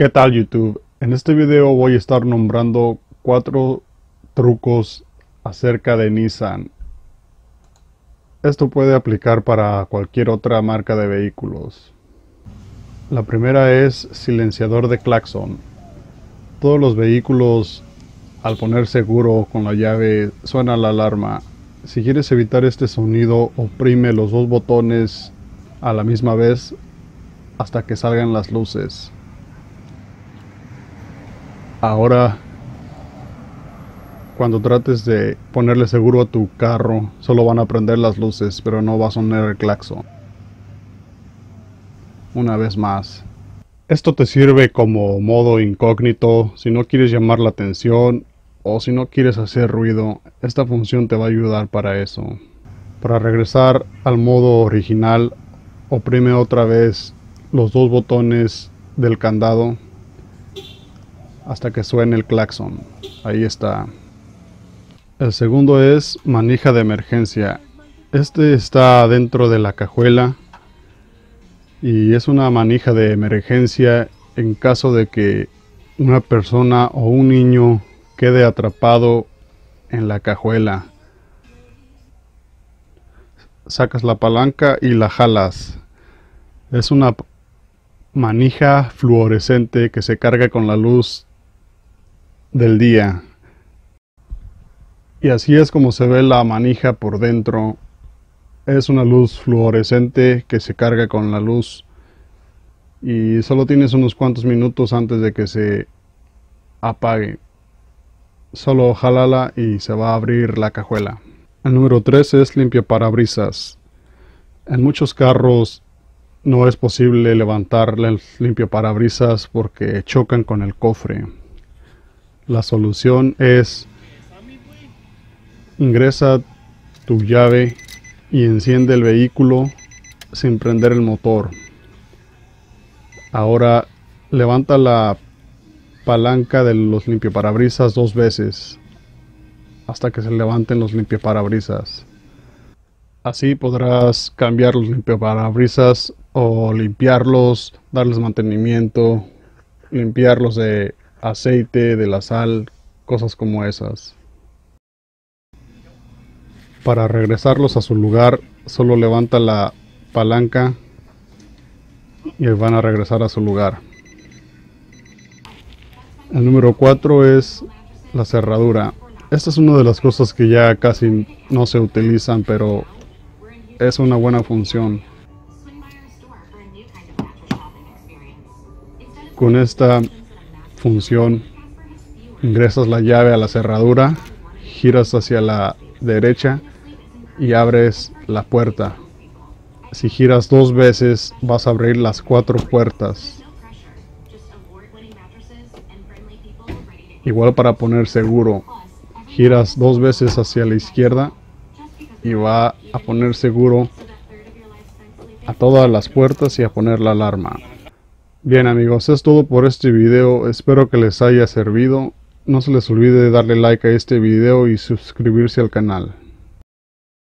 ¿Qué tal YouTube? En este video voy a estar nombrando cuatro trucos acerca de Nissan. Esto puede aplicar para cualquier otra marca de vehículos. La primera es silenciador de claxon. Todos los vehículos al poner seguro con la llave suena la alarma. Si quieres evitar este sonido oprime los dos botones a la misma vez hasta que salgan las luces. Ahora, cuando trates de ponerle seguro a tu carro, solo van a prender las luces, pero no va a sonar el claxon. Una vez más. Esto te sirve como modo incógnito si no quieres llamar la atención o si no quieres hacer ruido. Esta función te va a ayudar para eso. Para regresar al modo original, oprime otra vez los dos botones del candado hasta que suene el claxon. Ahí está. El segundo es manija de emergencia. Este está dentro de la cajuela y es una manija de emergencia en caso de que una persona o un niño quede atrapado en la cajuela. Sacas la palanca y la jalas. Es una manija fluorescente que se carga con la luz del día. Y así es como se ve la manija por dentro. Es una luz fluorescente que se carga con la luz. Y solo tienes unos cuantos minutos antes de que se apague. Solo jalala y se va a abrir la cajuela. El número 3 es limpia parabrisas. En muchos carros no es posible levantar el limpio parabrisas porque chocan con el cofre. La solución es ingresa tu llave y enciende el vehículo sin prender el motor. Ahora levanta la palanca de los limpiaparabrisas dos veces hasta que se levanten los limpiaparabrisas. Así podrás cambiar los limpiaparabrisas o limpiarlos, darles mantenimiento, limpiarlos de aceite, de la sal, cosas como esas. Para regresarlos a su lugar, solo levanta la palanca y van a regresar a su lugar. El número 4 es la cerradura. Esta es una de las cosas que ya casi no se utilizan, pero es una buena función. Con esta función ingresas la llave a la cerradura, giras hacia la derecha y abres la puerta. Si giras dos veces vas a abrir las cuatro puertas. Igual para poner seguro, giras dos veces hacia la izquierda y va a poner seguro a todas las puertas y a poner la alarma. Bien amigos, es todo por este video, espero que les haya servido. No se les olvide darle like a este video y suscribirse al canal.